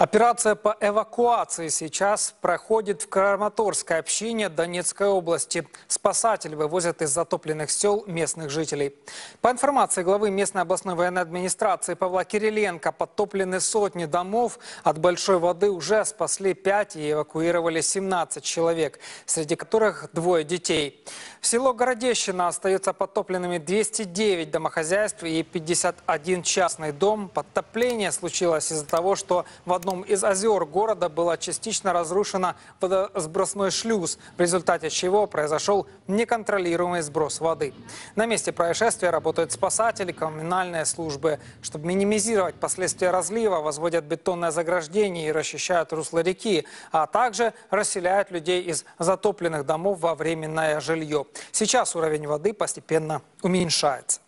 Операция по эвакуации сейчас проходит в Краматорской общине Донецкой области. Спасатели вывозят из затопленных сел местных жителей. По информации главы местной областной военной администрации Павла Кириленко, подтоплены сотни домов. От большой воды уже спасли 5 и эвакуировали 17 человек, среди которых двое детей. В село Городещина остаются подтопленными 209 домохозяйств и 51 частный дом. Подтопление случилось из-за того, что в одном из озер города была частично разрушена водосбросной шлюз, в результате чего произошел неконтролируемый сброс воды. На месте происшествия работают спасатели, коммунальные службы. Чтобы минимизировать последствия разлива, возводят бетонное заграждение и расчищают русло реки, а также расселяют людей из затопленных домов во временное жилье. Сейчас уровень воды постепенно уменьшается.